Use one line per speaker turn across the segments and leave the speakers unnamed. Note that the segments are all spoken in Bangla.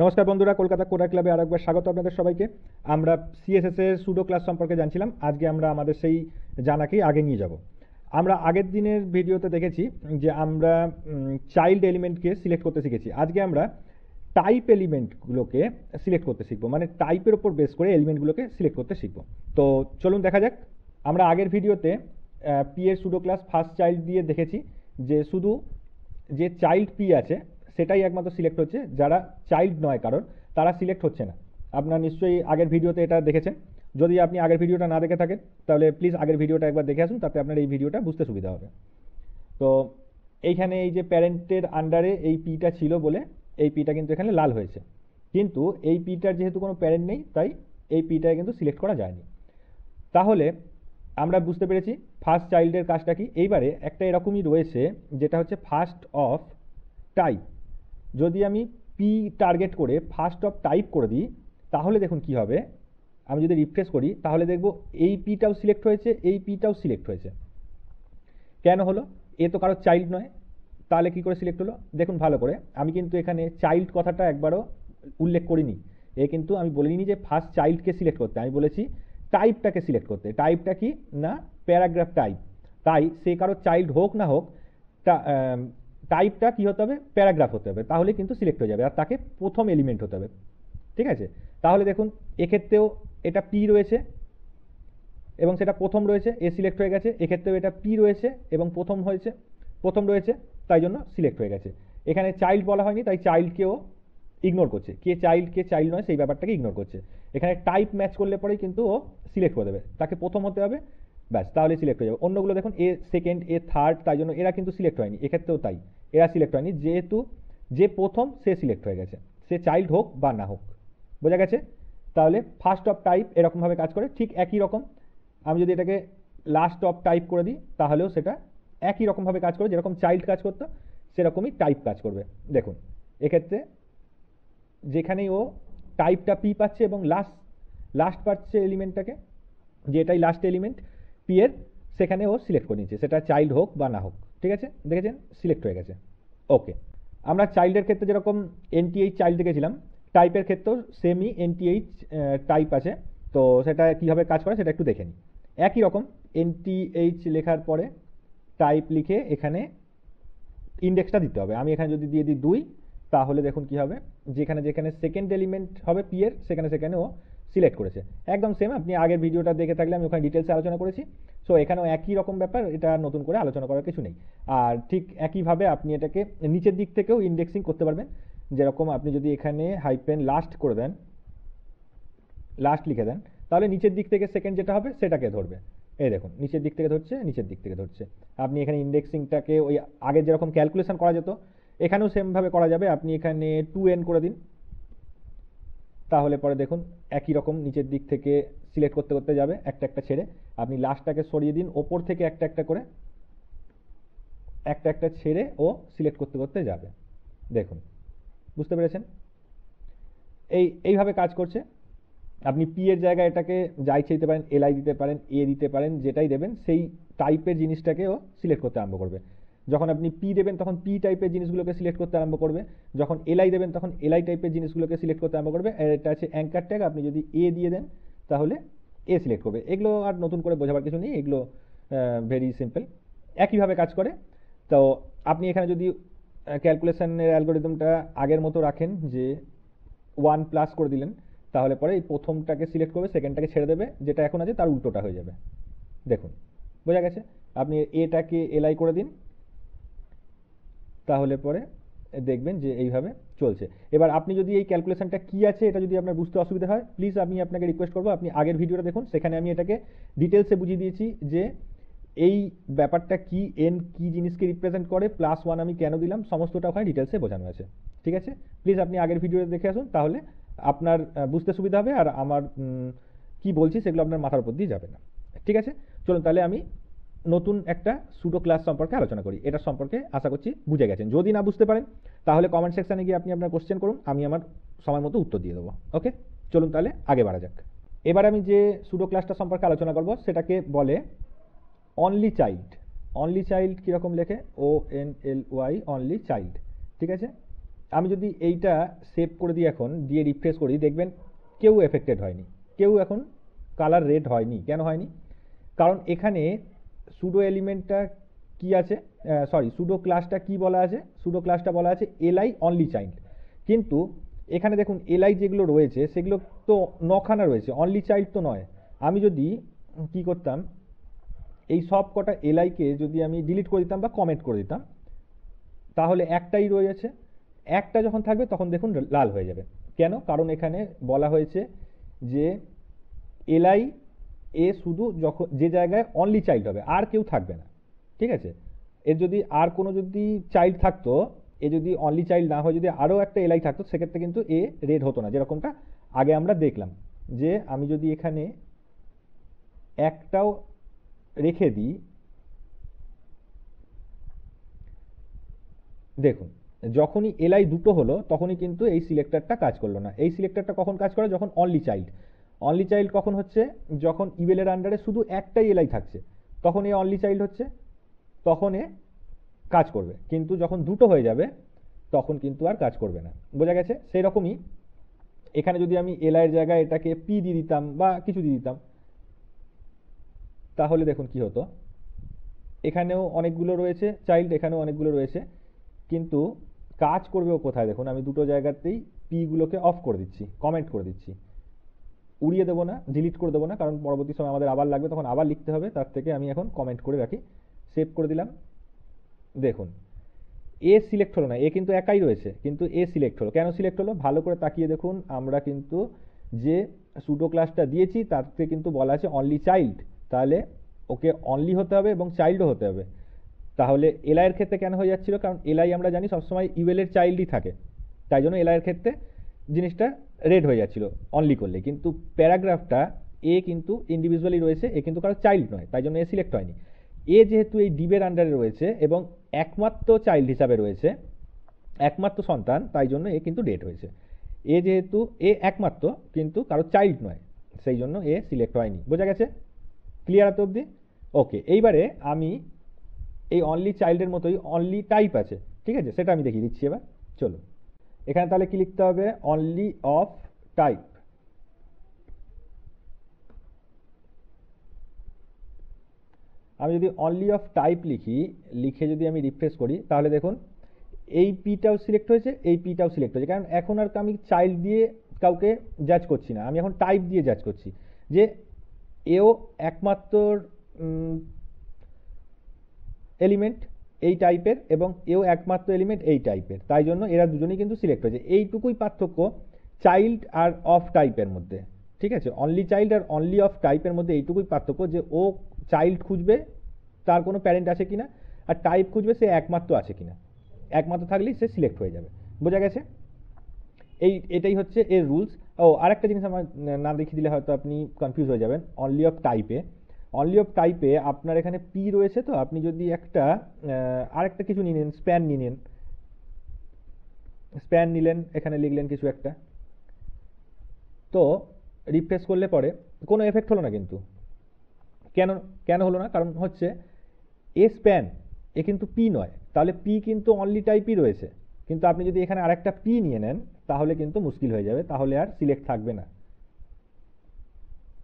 নমস্কার বন্ধুরা, কলকাতা কোরা ক্লাবে আরেকবার স্বাগত আপনাদের সবাইকে। আমরা সিএসএস এর সুডো ক্লাস সম্পর্কে জানছিলাম, আজকে আমরা আমাদের সেই জানাকেই আগে নিয়ে যাব। আমরা আগের দিনের ভিডিওতে দেখেছি যে আমরা চাইল্ড এলিমেন্টকে সিলেক্ট করতে শিখেছি। আজকে আমরা টাইপ এলিমেন্টগুলোকে সিলেক্ট করতে শিখব মানে টাইপের ওপর বেস করে এলিমেন্টগুলোকে সিলেক্ট করতে শিখব। তো চলুন দেখা যাক, আমরা আগের ভিডিওতে পি এর সুডো ক্লাস ফার্স্ট চাইল্ড দিয়ে দেখেছি যে শুধু যে চাইল্ড পি আছে সেটাই একমাত্র সিলেক্ট হচ্ছে, যারা চাইল্ড নয় কারণ তারা সিলেক্ট হচ্ছে না। আপনারা নিশ্চয়ই আগের ভিডিওতে এটা দেখেছেন। যদি আপনি আগের ভিডিওটা না দেখে থাকেন, তাহলে প্লিজ আগের ভিডিওটা একবার দেখে আসুন, তাতে আপনার এই ভিডিওটা বুঝতে সুবিধা হবে। তো এইখানে এই যে প্যারেন্টের আন্ডারে এই পিটা ছিল বলে এই পিটা কিন্তু এখানে লাল হয়েছে। কিন্তু এই পিটার যেহেতু কোনো প্যারেন্ট নেই, তাই এই পিটায় কিন্তু সিলেক্ট করা যায়নি। তাহলে আমরা বুঝতে পেরেছি ফার্স্ট চাইল্ডের কাজটা কি। এইবারে একটা এরকমই রয়েছে, যেটা হচ্ছে ফার্স্ট অফ টাইপ যদি আমি পি টার্গেট করে ফার্স্ট অফ টাইপ করে দিই, তাহলে দেখুন কি হবে? আমি যদি রিফ্রেশ করি, তাহলে দেখব এই পিটাও সিলেক্ট হয়েছে, এই পিটাও সিলেক্ট হয়েছে। কেন হলো? এ তো কারও চাইল্ড নয়, তাহলে কি করে সিলেক্ট হলো? দেখুন ভালো করে, আমি কিন্তু এখানে চাইল্ড কথাটা একবারও উল্লেখ করিনি। এ কিন্তু আমি বলিনি যে ফার্স্ট চাইল্ডকে সিলেক্ট করতে, আমি বলেছি টাইপটাকে সিলেক্ট করতে। টাইপটা কি? না প্যারাগ্রাফ টাইপ তাই সে কারও চাইল্ড হোক না হোক টাইপটা কী হতে হবে? প্যারাগ্রাফ হতে হবে। তাহলে কিন্তু সিলেক্ট হয়ে যাবে। আর তাকে প্রথম এলিমেন্ট হতে হবে। ঠিক আছে? তাহলে দেখুন, এক্ষেত্রেও এটা পি রয়েছে এবং সেটা প্রথম রয়েছে এ সিলেক্ট হয়ে গেছে। এক্ষেত্রেও এটা পি রয়েছে এবং প্রথম হয়েছে, প্রথম রয়েছে, তাই জন্য সিলেক্ট হয়ে গেছে। এখানে চাইল্ড বলা হয়নি, তাই চাইল্ডকেও ইগনোর করছে। কে চাইল্ড কে চাইল্ড নয়, সেই ব্যাপারটাকে ইগনোর করছে। এখানে টাইপ ম্যাচ করলে পরেই কিন্তু ও সিলেক্ট করে দেবে। তাকে প্রথম হতে হবে, ব্যাস, তাহলে সিলেক্ট হয়ে যাবে। অন্যগুলো দেখুন এ সেকেন্ড এ থার্ড তাই জন্য এরা কিন্তু সিলেক্ট হয়নি। এক্ষেত্রেও তাই। এরা সিলেক্ট হয়নি। যেহেতু যে প্রথম সে সিলেক্ট হয়ে গেছে। সে চাইল্ড হোক বা না হোক। বোঝা গেছে? তাহলে ফার্স্ট অফ টাইপ এরকমভাবে কাজ করে, ঠিক একই রকম। আমি যদি এটাকে লাস্ট অফ টাইপ করে দিই, তাহলেও সেটা একই রকমভাবে কাজ করে যেরকম চাইল্ড কাজ করতো, সেরকমই টাইপ কাজ করবে। দেখুন, এক্ষেত্রে যেখানেই ও টাইপটা পি পাচ্ছে এবং লাস্ট লাস্ট পাচ্ছে এলিমেন্টটাকে যে এটাই লাস্ট এলিমেন্ট পি এর, সেখানে ও সিলেক্ট করে নিচ্ছে সেটা চাইল্ড হোক বা না হোক। ঠিক আছে? দেখেছেন? সিলেক্ট হয়ে গেছে। ওকে আমরা চাইল্ডের ক্ষেত্রে যেরকম এনটিএইচ চাইল্ড দেখেছিলাম টাইপের ক্ষেত্রেও সেমই এনটিএইচ টাইপ আছে। তো সেটা কীভাবে কাজ করে সেটা একটু দেখে নিই। একই রকম এনটিএইচ লেখার পরে টাইপ লিখে এখানে ইন্ডেক্সটা দিতে হবে। আমি এখানে যদি দিয়ে দিই দুই, তাহলে দেখুন কি হবে? যেখানে যেখানে সেকেন্ড এলিমেন্ট হবে পি এর, সেখানে সেখানে ও সিলেক্ট করেছে। একদম সেম আপনি আগের ভিডিওটা দেখে থাকলে আমি ওখানে ডিটেলসে আলোচনা করেছি। সো এখানেও একই রকম ব্যাপার, এটা নতুন করে আলোচনা করার কিছু নেই। আর ঠিক একইভাবে আপনি এটাকে নিচের দিক থেকেও ইন্ডেক্সিং করতে পারবেন। যেরকম আপনি যদি এখানে হাইপেন লাস্ট করে দেন লাস্ট লিখে দেন, তাহলে নিচের দিক থেকে সেকেন্ড যেটা হবে সেটাকে ধরবে। এই দেখুন, নিচের দিক থেকে ধরছে, নিচের দিক থেকে ধরছে। আপনি এখানে ইন্ডেক্সিংটাকে ওই আগে যেরকম ক্যালকুলেশন করা যেত, এখানেও সেমভাবে করা যাবে। আপনি এখানে টু এন করে দিন। তাহলে পরে দেখুন, একই রকম নিচের দিক থেকে সিলেক্ট করতে করতে যাবে, একটা একটা ছেড়ে। আপনি লাস্টটাকে সরিয়ে দিন, ওপর থেকে একটা একটা করে, একটা একটা ছেড়ে ও সিলেক্ট করতে করতে যাবে। দেখুন, বুঝতে পেরেছেন? এই, এইভাবে কাজ করছে। আপনি পি এর জায়গায় এটাকে যা ইচ্ছে দিতে পারেন এলআই দিতে পারেন এ দিতে পারেন, যেটাই দেবেন, সেই টাইপের জিনিসটাকেও সিলেক্ট করতে আরম্ভ করবে। যখন আপনি পি দেবেন, তখন পি টাইপের জিনিসগুলোকে সিলেক্ট করতে আরম্ভ করবে। যখন এলআই দেবেন, তখন এলআই টাইপের জিনিসগুলোকে সিলেক্ট করতে আরম্ভ করবে। এটা আছে অ্যাঙ্কার ট্যাগ আপনি যদি এ দিয়ে দেন, তাহলে এ সিলেক্ট করবে। এগুলো আর নতুন করে বোঝাবার কিছু নেই। এগুলো ভেরি সিম্পল একইভাবে কাজ করে। তো আপনি এখানে যদি ক্যালকুলেশনের অ্যালগোরিদমটা আগের মতো রাখেন যে ওয়ান প্লাস করে দিলেন, তাহলে পরে এই প্রথমটাকে সিলেক্ট করবে সেকেন্ডটাকে ছেড়ে দেবে, যেটা এখন আছে তার উল্টোটা হয়ে যাবে। দেখুন, বোঝা গেছে? আপনি এটাকে এলআই করে দিন। তাহলে পরে দেখবেন যে এইভাবে চলছে। এবার আপনি যদি এই ক্যালকুলেশনটা কি আছে এটা যদি আপনার বুঝতে অসুবিধা হয় প্লিজ আমি আপনাকে রিকোয়েস্ট করব, আপনি আগের ভিডিওটা দেখুন, সেখানে আমি এটাকে ডিটেলসে বুঝিয়ে দিয়েছি যে এই ব্যাপারটা কি এন কি জিনিসকে রিপ্রেজেন্ট করে প্লাস ওয়ান আমি কেন দিলাম, সমস্তটা ওখানে ডিটেলসে বোঝানো আছে। ঠিক আছে? প্লিজ আপনি আগের ভিডিওটা দেখে আসুন, তাহলে আপনার বুঝতে সুবিধা হবে, আর আমার কি বলছি সেগুলো আপনার মাথার উপর দিয়ে যাবে না। ঠিক আছে? চলুন তাহলে আমি নতুন একটা সুডো ক্লাস সম্পর্কে আলোচনা করি। এটা সম্পর্কে আশা করছি বুঝে গেছেন। যদি না বুঝতে পারেন, তাহলে কমেন্ট সেকশানে গিয়ে আপনি আপনার কোশ্চেন করুন, আমি আমার সময় মতো উত্তর দিয়ে দেবো। ওকে চলুন তাহলে আগে বাড়া যাক। এবার আমি যে সুডো ক্লাসটা সম্পর্কে আলোচনা করব, সেটাকে বলে অনলি চাইল্ড অনলি চাইল্ড কীরকম লেখে? O N L Y only child ঠিক আছে? আমি যদি এইটা সেভ করে দিই এখন, দিয়ে রিফ্রেশ করি, দেখবেন কেউ এফেক্টেড হয়নি। কেউ এখন কালার রেড হয়নি। কেন হয়নি? কারণ এখানে সুডো এলিমেন্টটা কি আছে? সরি সুডো ক্লাসটা কি বলা আছে? সুডো ক্লাসটা বলা আছে এলআই অনলি চাইল্ড কিন্তু এখানে দেখুন এলআই যেগুলো রয়েছে, সেগুলো তো নখানা রয়েছে অনলি চাইল্ড তো নয়। আমি যদি কি করতাম, এই সব কটা এলআইকে যদি আমি ডিলিট করে দিতাম বা কমেন্ট করে দিতাম, তাহলে একটাই রয়েছে। একটা যখন থাকবে, তখন দেখুন লাল হয়ে যাবে। কেন? কারণ এখানে বলা হয়েছে যে এলআই এ শুধু যখন, যে জায়গায় অনলি চাইল্ড হবে, আর কেউ থাকবে না। ঠিক আছে? এর যদি, আর কোনো যদি চাইল্ড থাকতো, এ যদি অনলি চাইল্ড না হয়, যদি আরও একটা এলআই থাকতো, সেক্ষেত্রে কিন্তু এ রেড হতো না। যেরকমটা আগে আমরা দেখলাম, যে আমি যদি এখানে একটাও রেখে দিই, দেখুন, যখনই এলআই দুটো হলো, তখনই কিন্তু এই সিলেক্টরটা কাজ করল না। এই সিলেক্টরটা কখন কাজ করে? যখন অনলি চাইল্ড অনলি চাইল্ড কখন হচ্ছে? যখন ইবেলের আন্ডারে শুধু একটাই এলআই থাকছে। তখন এ অনলি চাইল্ড হচ্ছে, তখন এ কাজ করবে। কিন্তু যখন দুটো হয়ে যাবে, তখন কিন্তু আর কাজ করবে না। বোঝা গেছে? সেই রকমই এখানে যদি আমি এলআইয়ের জায়গায় এটাকে পি দিয়ে দিতাম বা কিছু দিয়ে দিতাম, তাহলে দেখুন কি হতো। এখানেও অনেকগুলো রয়েছে চাইল্ড এখানেও অনেকগুলো রয়েছে, কিন্তু কাজ করবেও কোথায়? দেখুন, আমি দুটো জায়গাতেই পিগুলোকে অফ করে দিচ্ছি কমেন্ট করে দিচ্ছি। উড়িয়ে দেবো না ডিলিট করে দেবো না, কারণ পরবর্তী সময় আমাদের আবার লাগবে, তখন আবার লিখতে হবে, তার থেকে আমি এখন কমেন্ট করে রাখি। সেভ করে দিলাম। দেখুন এ সিলেক্ট হলো না এ কিন্তু একাই রয়েছে, কিন্তু এ সিলেক্ট হলো। কেন সিলেক্ট হলো? ভালো করে তাকিয়ে দেখুন, আমরা কিন্তু যে সুডো ক্লাসটা দিয়েছি, তাতে কিন্তু বলা আছে অনলি চাইল্ড তাহলে ওকে অনলি হতে হবে এবং চাইল্ডও হতে হবে। তাহলে এলআইয়ের ক্ষেত্রে কেন হয়ে যাচ্ছিল? কারণ এলআই আমরা জানি সবসময় ইউএলের চাইল্ডই থাকে। তাই জন্য এলআইয়ের ক্ষেত্রে জিনিসটা রেড হয়ে যাচ্ছিল অনলি করলে। কিন্তু প্যারাগ্রাফটা এ কিন্তু ইন্ডিভিজুয়ালি রয়েছে এ কিন্তু কারও চাইল্ড নয়, তাই জন্য এ সিলেক্ট হয়নি। এ যেহেতু এই ডিবের আন্ডারে রয়েছে এবং একমাত্র চাইল্ড হিসাবে রয়েছে, একমাত্র সন্তান, তাই জন্য এ কিন্তু ডেট হয়েছে। এ যেহেতু এ একমাত্র, কিন্তু কারও চাইল্ড নয়, সেই জন্য এ সিলেক্ট হয়নি। বোঝা গেছে? ক্লিয়ার এত অবধি? ওকে এইবারে আমি এই অনলি চাইল্ডের মতোই অনলি টাইপ আছে, ঠিক আছে? সেটা আমি দেখিয়ে দিচ্ছি এবার। চলো এখানে তাহলে কি লিখতে হবে? অনলি অফ টাইপ আমি যদি অনলি অফ টাইপ লিখি, লিখে যদি আমি রিফ্রেশ করি, তাহলে দেখুন, এই পিটাও সিলেক্ট হয়েছে, এই পিটাও সিলেক্ট হয়েছে। কারণ এখন আর আমি চাইল্ড দিয়ে কাউকে জাজ করছি না। আমি এখন টাইপ দিয়ে জাজ করছি। যে এও একমাত্র এলিমেন্ট এই টাইপের এবং এও একমাত্র এলিমেন্ট এই টাইপের তাই জন্য এরা দুজনেই কিন্তু সিলেক্ট হয়েছে। এইটুকুই পার্থক্য চাইল্ড আর অফ টাইপের মধ্যে। ঠিক আছে? অনলি চাইল্ড আর অনলি অফ টাইপের মধ্যে এইটুকুই পার্থক্য যে ও চাইল্ড খুঁজবে, তার কোনো প্যারেন্ট আছে কিনা, আর টাইপ খুঁজবে সে একমাত্র আছে কিনা। একমাত্র থাকলেই সে সিলেক্ট হয়ে যাবে। বোঝা গেছে? এই, এটাই হচ্ছে এর রুলস ও, আরেকটা জিনিস আমার না দেখিয়ে দিলে হয়তো আপনি কনফিউজ হয়ে যাবেন। অনলি অফ টাইপে অনলি অফ টাইপে আপনার এখানে পি রয়েছে তো, আপনি যদি একটা আরেকটা কিছু নিয়ে নেন স্প্যান নিয়ে নেন। স্প্যান নিলেন, এখানে লিখলেন কিছু একটা। তো রিফ্রেশ করলে পরে, কোনো এফেক্ট হলো না কিন্তু। কেন কেন হলো না? কারণ হচ্ছে, এ স্প্যান এ কিন্তু পি নয়। তাহলে পি কিন্তু অনলি টাইপই রয়েছে। কিন্তু আপনি যদি এখানে আরেকটা পি নিয়ে নেন, তাহলে কিন্তু মুশকিল হয়ে যাবে। তাহলে আর সিলেক্ট থাকবে না।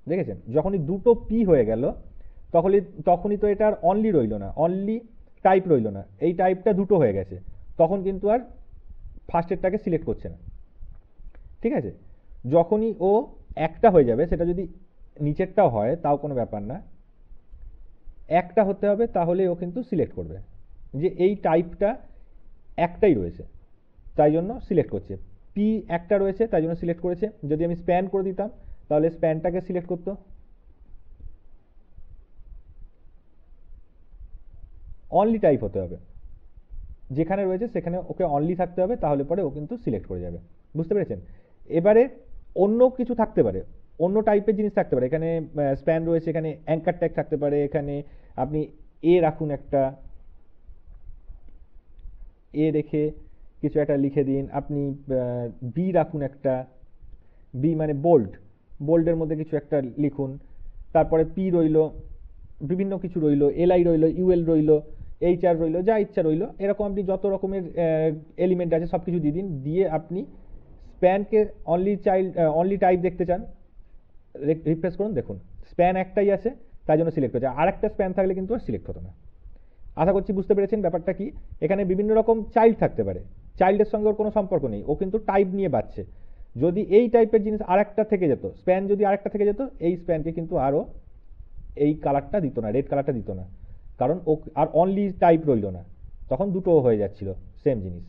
দেখেছেন? যখনই দুটো পি হয়ে গেল, তখনই তখনই তো এটা আর অনলি রইল না অনলি টাইপ রইল না। এই টাইপটা দুটো হয়ে গেছে। তখন কিন্তু আর ফার্স্টেরটাকে সিলেক্ট করছে না। ঠিক আছে? যখনই ও একটা হয়ে যাবে, সেটা যদি নিচেরটাও হয়, তাও কোনো ব্যাপার না। একটা হতে হবে, তাহলে ও কিন্তু সিলেক্ট করবে। যে এই টাইপটা একটাই রয়েছে, তাই জন্য সিলেক্ট করছে। পি একটা রয়েছে, তাই জন্য সিলেক্ট করেছে। যদি আমি স্প্যান করে দিতাম তাহলে স্প্যানটাকে সিলেক্ট করতো। অনলি টাইপ হতে হবে। যেখানে রয়েছে সেখানে ওকে অনলি থাকতে হবে, তাহলে পরে ও কিন্তু সিলেক্ট করে যাবে। বুঝতে পেরেছেন? এবারে অন্য কিছু থাকতে পারে। অন্য টাইপের জিনিস থাকতে পারে। এখানে স্প্যান রয়েছে, এখানে অ্যাঙ্কার ট্যাগ থাকতে পারে, এখানে আপনি এ রাখুন একটা। এ রেখে কিছু একটা লিখে দিন। আপনি বি রাখুন একটা। বি মানে বোল্ড বোল্ডের মধ্যে কিছু একটা লিখুন। তারপরে পি রইল, বিভিন্ন কিছু রইল এলআই রইল ইউএল রইল এইচ আর রইল, যা ইচ্ছা রইল। এরকম আপনি যত রকমের এলিমেন্ট আছে সব কিছু দিয়ে দিন। দিয়ে আপনি স্প্যানকে অনলি চাইল্ড অনলি টাইপ দেখতে চান। রিফ্রেশ করুন, দেখুন। স্প্যান একটাই আছে, তাই জন্য সিলেক্ট হচ্ছে আর একটা স্প্যান থাকলে কিন্তু আর সিলেক্ট হতো না। আশা করছি বুঝতে পেরেছেন ব্যাপারটা কি? এখানে বিভিন্ন রকম চাইল্ড থাকতে পারে। চাইল্ডের সঙ্গে ওর কোনো সম্পর্ক নেই। ও কিন্তু টাইপ নিয়ে বাঁচছে। যদি এই টাইপের জিনিস আরেকটা থেকে যেত স্প্যান যদি আরেকটা থেকে যেত, এই স্প্যানকে কিন্তু আরও এই কালারটা দিত না রেড কালারটা দিত না। কারণ ও, আর অনলি টাইপ রইল না। তখন দুটো হয়ে যাচ্ছিল সেম জিনিস।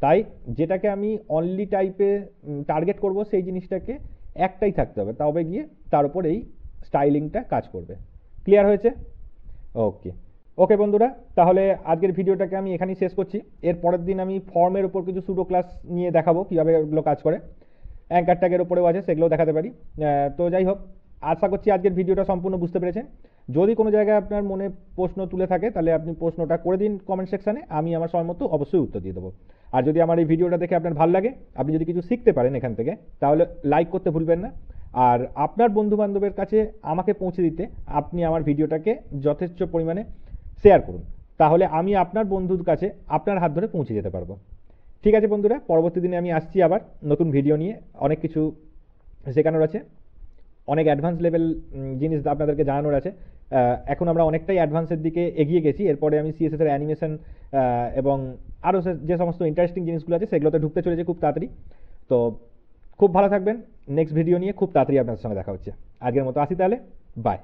তাই যেটাকে আমি অনলি টাইপে টার্গেট করব, সেই জিনিসটাকে একটাই থাকতে হবে। তবে গিয়ে তার উপর এই স্টাইলিংটা কাজ করবে। ক্লিয়ার হয়েছে? ওকে ওকে বন্ধুরা, তাহলে আজকের ভিডিওটাকে আমি এখানেই শেষ করছি। এর পরের দিন আমি ফর্মের উপর কিছু সুডো ক্লাস নিয়ে দেখাবো, কীভাবে ওগুলো কাজ করে। অ্যাঙ্কার ট্যাগের উপরেও আছে, সেগুলোও দেখাতে পারি। তো যাই হোক, আশা করছি আজকের ভিডিওটা সম্পূর্ণ বুঝতে পেরেছেন। যদি কোনো জায়গায় আপনার মনে প্রশ্ন তুলে থাকে, তাহলে আপনি প্রশ্নটা করে দিন কমেন্ট সেকশানে আমি আমার সময় মতো অবশ্যই উত্তর দিয়ে দেবো। আর যদি আমার এই ভিডিওটা দেখে আপনার ভালো লাগে, আপনি যদি কিছু শিখতে পারেন এখান থেকে, তাহলে লাইক করতে ভুলবেন না। আর আপনার বন্ধু বান্ধবের কাছে আমাকে পৌঁছে দিতে আপনি আমার ভিডিওটাকে যথেষ্ট পরিমাণে শেয়ার করুন। তাহলে আমি আপনার বন্ধুর কাছে আপনার হাত ধরে পৌঁছে যেতে পারব। ঠিক আছে বন্ধুরা, পরবর্তী দিনে আমি আসছি আবার নতুন ভিডিও নিয়ে। অনেক কিছু শেখানোর আছে। অনেক অ্যাডভান্স লেভেল জিনিস আপনাদেরকে জানানোর আছে। এখন আমরা অনেকটাই অ্যাডভান্সের দিকে এগিয়ে গেছি। এরপরে আমি সিএসএস এর অ্যানিমেশন এবং আরও যে সমস্ত ইন্টারেস্টিং জিনিসগুলো আছে, সেগুলোতে ঢুকতে চলেছে খুব তাড়াতাড়ি। তো খুব ভালো থাকবেন। নেক্সট ভিডিও নিয়ে খুব তাড়াতাড়ি আপনার সঙ্গে দেখা হচ্ছে। আজকের মতো আসি তাহলে। বাই